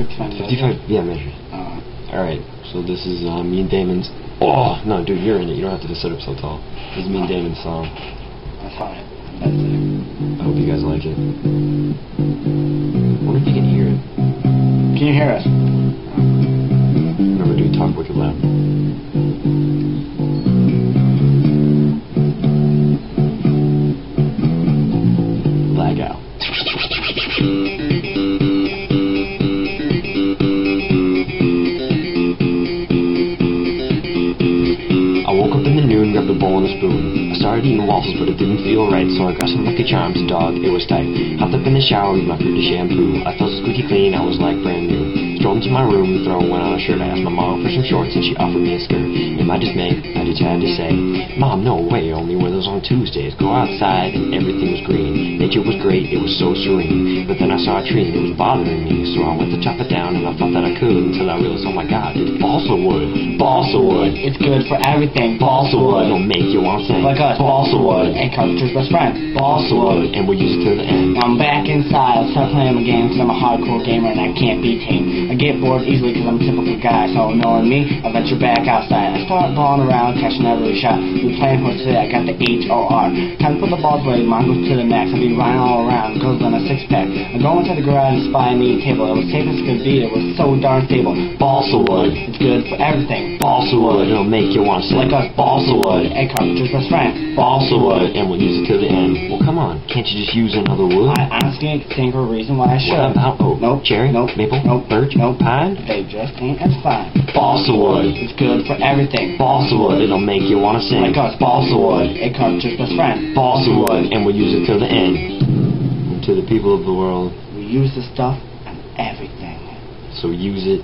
55 55, yeah, measure. Uh, Alright, so this is uh, me and Damon's. Oh, no, dude, you're in it. You don't have to sit up so tall. This is me and Damon's song. that's it. I hope you guys like it. wonder if you can hear it. Can you hear us? Remember, dude, talk wicked loud. The grabbed a bowl and a spoon. I started eating waffles, but it didn't feel right, so I got some Lucky Charms, dog. It was tight. Hopped up in the shower with my fruity shampoo. I felt squeaky clean, I was like brand new. Strolled into my room, throwing one on a shirt. I asked my mom for some shorts, and she offered me a skirt. In my dismay, I just had to say, Mom, no way, only wear those on Tuesdays. Go outside, and everything was green. Nature was great, it was so serene. But then I saw a tree, and it was bothering me, so I went to chop it down, and I thought that I could, until I realized, oh my god, it's balsa wood. Balsa wood. It's good for everything. Balsa wood. It'll make you want to sing. Like us. Balsa wood. And Carpenter's best friend. Balsa wood. And we'll use it to the end. I'm back inside. I'll start playing my game because I'm a hardcore gamer and I can't be tamed. I get bored easily because I'm a typical guy. So knowing me, I venture back outside. I start balling around, catching every shot. We playing for today. I got the H-O-R. Time to put the ball away. Mongoose to the max. I'll be running all around. Girls on a six pack. I go into the garage and spy a meat table. It was safe as could be. It was so darn stable. Balsa wood. It's good for everything. Balsa wood. It'll make you want to. Like us. Balsa wood. And Carpenter's best friend. Balsa wood. And we'll use it to the end. Well, come on. Can't you just use another wood? I honestly can't think of a reason why I should. What about oak? Nope. Cherry? Nope. Maple? Nope. Birch? Nope. Pine? They just ain't as fine. Balsa wood. It's good for everything. Balsa wood. It'll make you want to sing. Us. Balsa wood. A Carpenter's best friend. Balsa wood. And we'll use it till the end. And to the people of the world. We use this stuff and everything. So use it